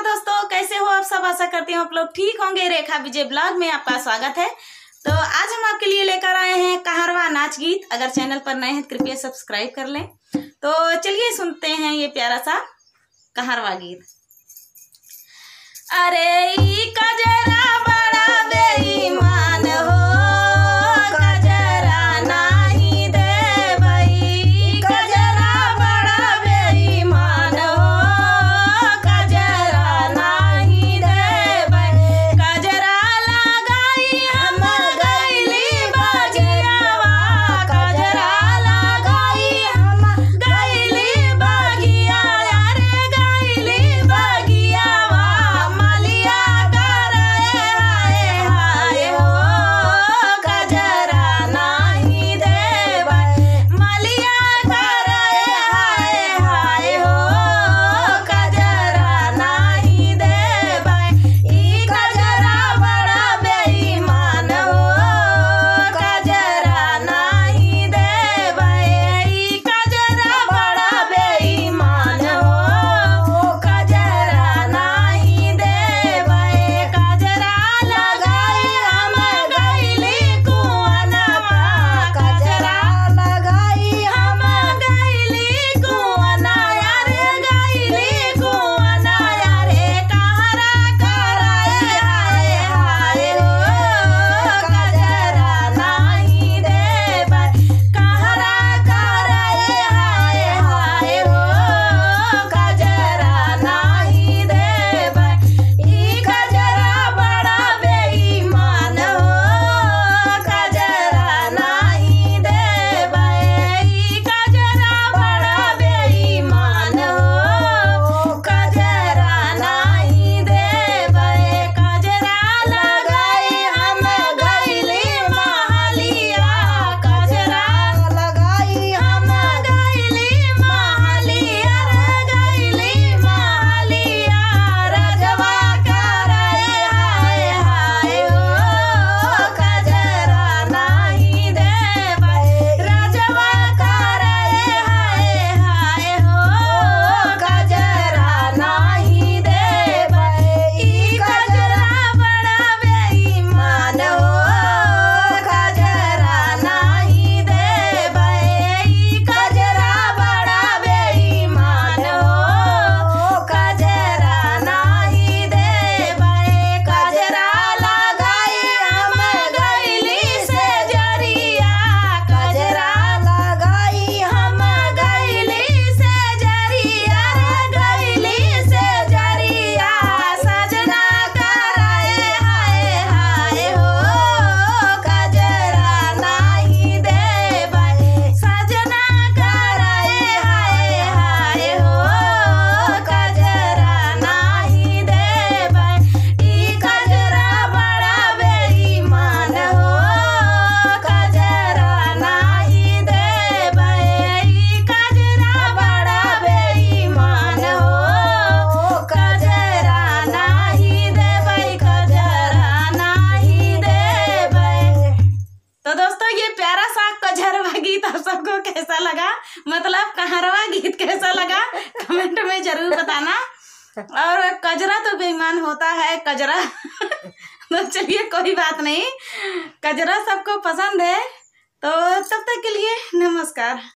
नमस्कार दोस्तों, कैसे हो आप सब? आशा करते हूँ आप लोग ठीक होंगे। रेखा विजय ब्लॉग में आपका स्वागत है। तो आज हम आपके लिए लेकर आए हैं कहरवा नाच गीत। अगर चैनल पर नए हैं, कृपया सब्सक्राइब कर लें। तो चलिए सुनते हैं ये प्यारा सा कहरवा गीत। अरे का जरा बड़ा बेईमान। मतलब कहारवा गीत कैसा लगा? कमेंट में ज़रूर बताना। और कजरा तो बेईमान होता है, कजरा। तो चलिए, कोई बात नहीं। कजरा सबको पसंद है। तो तब तक के लिए नमस्कार।